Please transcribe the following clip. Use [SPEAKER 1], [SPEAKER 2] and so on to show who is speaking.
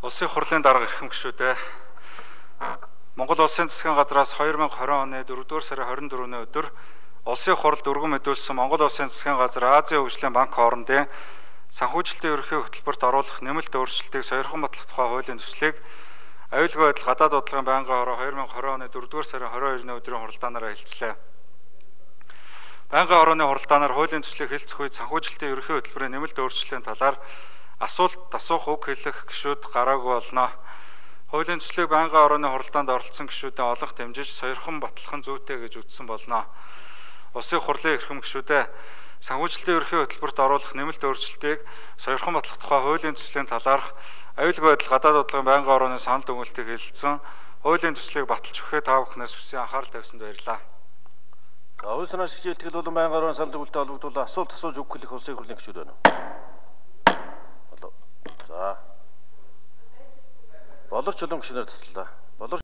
[SPEAKER 1] Улсын хурлын дарга эрхэм гишүүдээ Монгол Улсын засгийн газраас 2020 оны 4-р сарын 24-ний өдөр Улсын хурлд өргөн мэдүүлсэн Монгол Улсын засгийн газар Азийн хөгжлийн банк хоорондын санхүүжилтийн ерөнхий хөтөлбөрт оруулах нэмэлт өөрчлөлтийг сойрхон батлах тухай хуулийн төслийг аюулгүй байдал гадаад бодлогын байнгын хороо 2020 оны 4-р сарын 22-ны өдрийн хуралдаанаар хэлцлээ. Байнгын хорооны хуралдаанаар хуулийн төслийг хэлцэх үед санхүүжилтийн ерөнхий хөтөлбөрийн нэмэлт өөрчлөлийн талаар асуулт асуух үг хэлэх гишүүд гараагүй болно. Хуулийн төслийг байнгын орооны хуралдаанд оролцсон гишүүдэд олох дэмжиж сойрхон батлах нь зүйтэй гэж үзсэн болно. Улсын хурлын эрхэм гишүүдээ санхүүжилтийн ерөнхий хөтөлбөрт оруулах нэмэлт өөрчлөлтийг сойрхон батлах тухай хуулийн төслийн талаарх аюулгүй байдал гадаад бодлогын байнгын орооны санал дүгнэлтийг хэлэлцэн хуулийн төслийг баталж өгөхөд тав бүхнээс хүссэн анхаарал тавьсанд баярлалаа.
[SPEAKER 2] Улс орон шилжилтгэл болон байнгын орон санал дүгнэлтэд холбогдуулан асуулт асууж үг хэлэх улсын хурлын гишүүд байна уу? Боловч чулуун гишнээр таслаа.